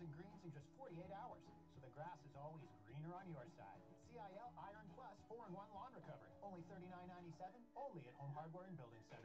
browns and greens in just 48 hours, so the grass is always greener on your side. CIL Iron Plus 4-in-1 Lawn Recovery, only $39.97, only at Home Hardware and Building Center.